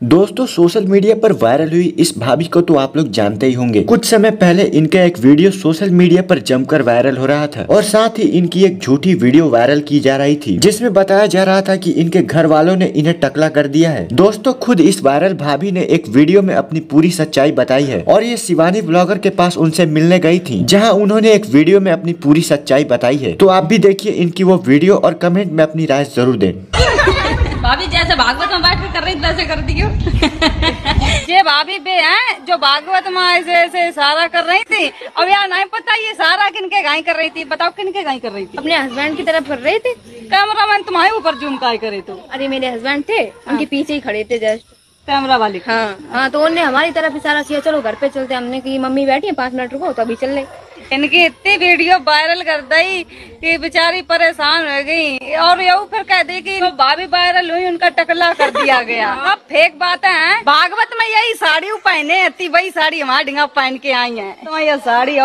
दोस्तों, social media पर viral हुई इस भाभी को तो आप लोग जानते ही होंगे। कुछ समय पहले इनका एक वीडियो सोशल मीडिया पर जमकर वायरल हो रहा था और साथ ही इनकी एक झूठी वीडियो वायरल की जा रही थी, जिसमें बताया जा रहा था कि इनके घर वालों ने इन्हें टकला कर दिया है। दोस्तों, खुद इस वायरल भाभी ने एक वीडियो में अपनी पूरी सच्चाई बताई है और ये शिवानी ब्लॉगर के पास उनसे मिलने गई थी, जहाँ उन्होंने एक वीडियो में अपनी पूरी सच्चाई बताई है। तो आप भी देखिए इनकी वो वीडियो और कमेंट में अपनी राय ज़रूर दें। भाभी जैसे भागवत में बैठ कर रही थी वैसे कर दियो ये भाभी बे हैं जो भागवत में ऐसे ऐसे सारा कर रही थी। अब यार नहीं पता ये सारा किनके गाय कर रही थी बताओ किनके गाय कर रही थी? अपने हस्बैंड की तरफ़ कर रही थी। कैमरा मैन तुम्हारे ऊपर जूम काय करे तो? अरे मेरे हस्बैंड थे उनके पीछे ही खड़े थे जस्ट। कैमरा वाले। हाँ हाँ तो उन्होंने हमारी तरफ़ इशारा किया चलो घर पे चलते हमने की मम्मी बैठी है पाँच मिनट रुको तो अभी चल रहे इनकी इतनी वीडियो वायरल कर दी कि बेचारी परेशान हो गई। और ये फिर कह दी कि वो भाभी वायरल हुई उनका टकला कर दिया गया। अब फेक बात है। भागवत में यही साड़ी पहने थी वही साड़ी हमारे ढिंगा पहन के आई है। तो ये साड़ी